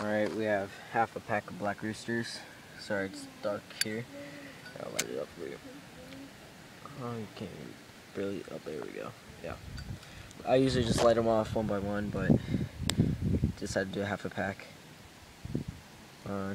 Alright, we have half a pack of black roosters. Sorry, it's dark here. I'll light it up for you. Oh, you can't really. Oh, there we go. Yeah. I usually just light them off one by one, but decided to do half a pack. Uh,